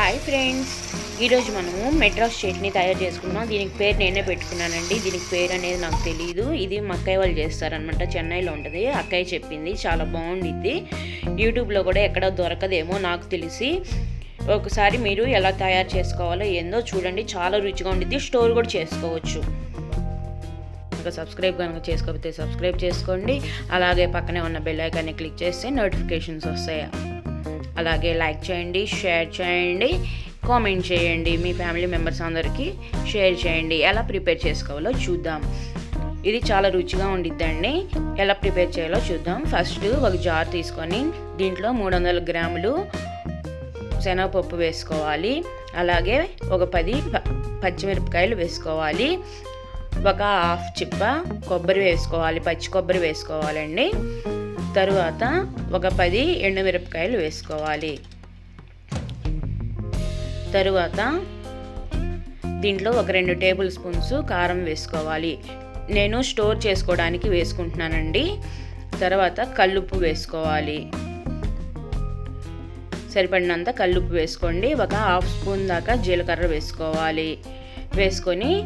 Hi friends ఈరోజు మనము మెట్రాస్ చట్నీ తయారు చేసుకున్నాం దీనికి పేరు నేనే పెట్టుకున్నానండి. దీనికి పేరు అనేది నాకు తెలియదు ఇది మా వాళ్ళు చేస్తారనమాట చెన్నైలో ఉంటుంది. అక్కయ్య చెప్పింది. చాలా బాగుండిద్ది. యూట్యూబ్లో కూడా ఎక్కడ దొరకదేమో నాకు తెలిసి. ఒకసారి మీరు ఎలా తయారు చేసుకోవాలో ఏందో చూడండి. చాలా రుచిగా ఉండిద్ది. స్టోర్ కూడా చేసుకోవచ్చు. కనుక సబ్స్క్రైబ్ కనుక చేసుకోకపోతే సబ్స్క్రైబ్ చేసుకోండి. అలాగే పక్కనే ఉన్న బెల్ ఐకాన్ని క్లిక్ చేస్తే నోటిఫికేషన్స్ వస్తాయి? అలాగే లైక్ చేయండి షేర్ చేయండి కామెంట్ చేయండి. మీ ఫ్యామిలీ మెంబర్స్ అందరికీ షేర్ చేయండి. ఎలా ప్రిపేర్ చేసుకోవాలో చూద్దాం. ఇది చాలా రుచిగా ఉండిద్దండి. ఎలా ప్రిపేర్ చేయాలో చూద్దాం. ఫస్ట్ ఒక జార్ తీసుకొని దీంట్లో మూడు వందల గ్రాములు శనగపప్పు వేసుకోవాలి. అలాగే ఒక పది పచ్చిమిరపకాయలు వేసుకోవాలి. ఒక హాఫ్ చిప్ప కొబ్బరి వేసుకోవాలి. పచ్చి కొబ్బరి వేసుకోవాలండి. తరువాత ఒక పది ఎండుమిరపకాయలు వేసుకోవాలి. తరువాత దీంట్లో ఒక రెండు టేబుల్ స్పూన్స్ కారం వేసుకోవాలి. నేను స్టోర్ చేసుకోవడానికి వేసుకుంటున్నానండి. తర్వాత కల్లుప్పు వేసుకోవాలి. సరిపడినంత కల్లుప్పు వేసుకోండి. ఒక హాఫ్ స్పూన్ దాకా జీలకర్ర వేసుకోవాలి. వేసుకొని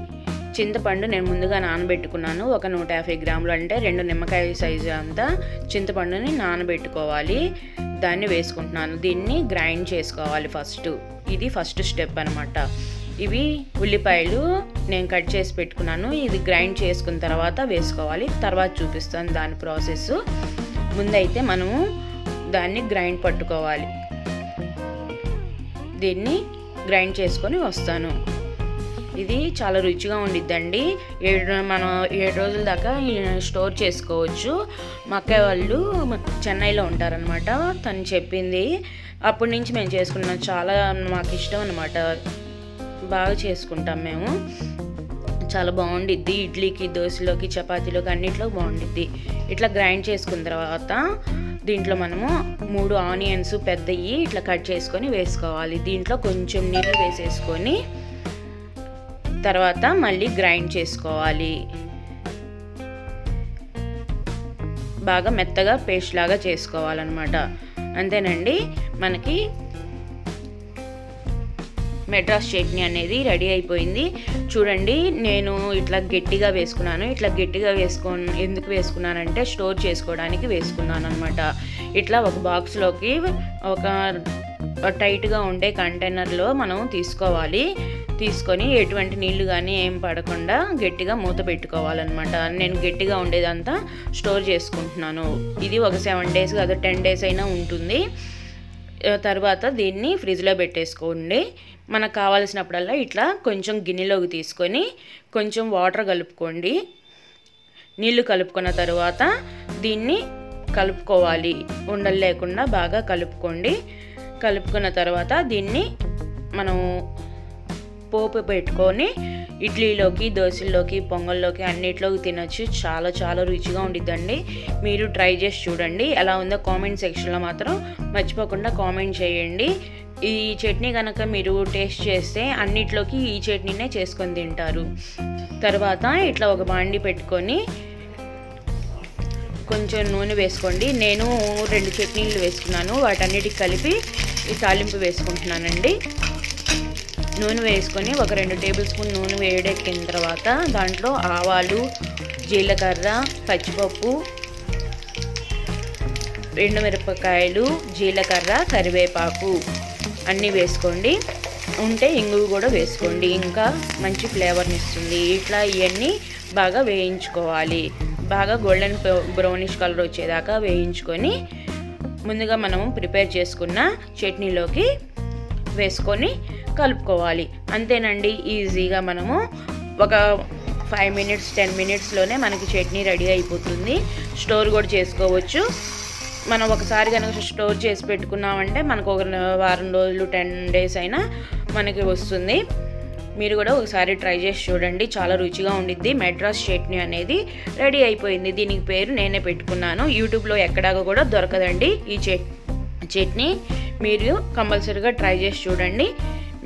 చింతపండు నేను ముందుగా నానబెట్టుకున్నాను. ఒక నూట యాభై గ్రాములు అంటే రెండు నిమ్మకాయ సైజు అంతా చింతపండుని నానబెట్టుకోవాలి. దాన్ని వేసుకుంటున్నాను. దీన్ని గ్రైండ్ చేసుకోవాలి ఫస్ట్. ఇది ఫస్ట్ స్టెప్ అనమాట ఇవి ఉల్లిపాయలు నేను కట్ చేసి పెట్టుకున్నాను. ఇది గ్రైండ్ చేసుకున్న తర్వాత వేసుకోవాలి. తర్వాత చూపిస్తాను దాని ప్రాసెస్ ముందైతే మనము దాన్ని గ్రైండ్ పట్టుకోవాలి. దీన్ని గ్రైండ్ చేసుకొని వస్తాను. ఇది చాలా రుచిగా ఉండిద్దండి. ఏడు మనం ఏడు రోజుల దాకా స్టోర్ చేసుకోవచ్చు. మా అక్కయ్య వాళ్ళు చెన్నైలో ఉంటారనమాట తను చెప్పింది. అప్పటి నుంచి మేము చేసుకున్నాం చాలా మాకు ఇష్టం అనమాట బాగా చేసుకుంటాం మేము. చాలా బాగుండిద్ది. ఇడ్లీకి దోశలోకి చపాతీలోకి అన్నిట్లో బాగుండిద్ది. ఇట్లా గ్రైండ్ చేసుకున్న తర్వాత దీంట్లో మనము మూడు ఆనియన్స్ పెద్దవి ఇట్లా కట్ చేసుకొని వేసుకోవాలి. దీంట్లో కొంచెం నీళ్ళు వేసేసుకొని తర్వాత మళ్ళీ గ్రైండ్ చేసుకోవాలి. బాగా మెత్తగా పేస్ట్ లాగా చేసుకోవాలన్నమాట. అంతేనండి మనకి మెడ్రాస్ చట్నీ అనేది రెడీ అయిపోయింది. చూడండి నేను ఇట్లా గట్టిగా వేసుకున్నాను. ఇట్లా గట్టిగా వేసుకో ఎందుకు వేసుకున్నానంటే స్టోర్ చేసుకోవడానికి వేసుకున్నాను అనమాట ఇట్లా ఒక బాక్స్లోకి ఒక టైట్గా ఉండే కంటైనర్లో మనం తీసుకోవాలి. తీసుకొని ఎటువంటి నీళ్ళు కానీ ఏం పడకుండా గట్టిగా మూత పెట్టుకోవాలన్నమాట. నేను గట్టిగా ఉండేదంతా స్టోర్ చేసుకుంటున్నాను. ఇది ఒక సెవెన్ డేస్ కాదు టెన్ డేస్ అయినా ఉంటుంది. తర్వాత దీన్ని ఫ్రిడ్జ్లో పెట్టేసుకోండి. మనకు కావాల్సినప్పుడల్లా ఇట్లా కొంచెం గిన్నెలోకి తీసుకొని కొంచెం వాటర్ కలుపుకోండి. నీళ్ళు కలుపుకున్న తర్వాత దీన్ని కలుపుకోవాలి. ఉండలు లేకుండా బాగా కలుపుకోండి. కలుపుకున్న తర్వాత దీన్ని మనం పోపు పెట్టుకొని ఇడ్లీలోకి దోశల్లోకి పొంగల్లోకి అన్నిట్లోకి తినొచ్చు. చాలా చాలా రుచిగా ఉండిద్దండి. మీరు ట్రై చేసి చూడండి. ఎలా ఉందో కామెంట్ సెక్షన్లో మాత్రం మర్చిపోకుండా కామెంట్ చేయండి. ఈ చట్నీ కనుక మీరు టేస్ట్ చేస్తే అన్నిట్లోకి ఈ చట్నీనే చేసుకొని తింటారు. తర్వాత ఇట్లా ఒక బాండి పెట్టుకొని కొంచెం నూనె వేసుకోండి. నేను రెండు చట్నీలు వేసుకున్నాను. వాటన్నిటికి కలిపి ఈ తాలింపు వేసుకుంటున్నానండి. నూనె వేసుకొని ఒక రెండు టేబుల్ స్పూన్ నూనె వేడెక్కిన తర్వాత దాంట్లో ఆవాలు జీలకర్ర పచ్చిపప్పు ఎండుమిరపకాయలు జీలకర్ర కరివేపాకు అన్నీ వేసుకోండి. ఉంటే ఇంగువ కూడా వేసుకోండి. ఇంకా మంచి ఫ్లేవర్ని ఇస్తుంది. ఇట్లా ఇవన్నీ బాగా వేయించుకోవాలి. బాగా గోల్డెన్ బ్రౌనిష్ కలర్ వచ్చేదాకా వేయించుకొని ముందుగా మనము ప్రిపేర్ చేసుకున్న చట్నీలోకి వేసుకొని కలుపుకోవాలి. అంతేనండి ఈజీగా మనము ఒక ఫైవ్ మినిట్స్ టెన్ మినిట్స్లోనే మనకి చట్నీ రెడీ అయిపోతుంది. స్టోర్ కూడా చేసుకోవచ్చు. మనం ఒకసారి కనుక స్టోర్ చేసి పెట్టుకున్నామంటే మనకు ఒక వారం రోజులు టెన్ డేస్ అయినా మనకి వస్తుంది. మీరు కూడా ఒకసారి ట్రై చేసి చూడండి. చాలా రుచిగా ఉండిద్ది. మెడ్రాస్ చట్నీ అనేది రెడీ అయిపోయింది. దీనికి పేరు నేనే పెట్టుకున్నాను. యూట్యూబ్లో ఎక్కడా కూడా దొరకదండి ఈ చట్ చట్నీ. మీరు కంపల్సరీగా ట్రై చేసి చూడండి.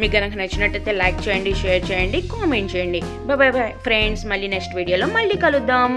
మీకు కనుక నచ్చినట్టయితే లైక్ చేయండి షేర్ చేయండి కామెంట్ చేయండి. బాయ్ బాయ్ ఫ్రెండ్స్ మళ్ళీ నెక్స్ట్ వీడియోలో మళ్ళీ కలుద్దాం.